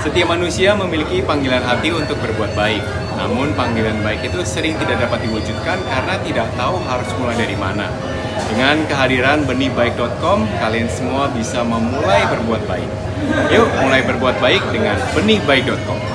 Setiap manusia memiliki panggilan hati untuk berbuat baik. Namun panggilan baik itu sering tidak dapat diwujudkan karena tidak tahu harus mulai dari mana. Dengan kehadiran benihbaik.com, kalian semua bisa memulai berbuat baik. Yuk, mulai berbuat baik dengan benihbaik.com.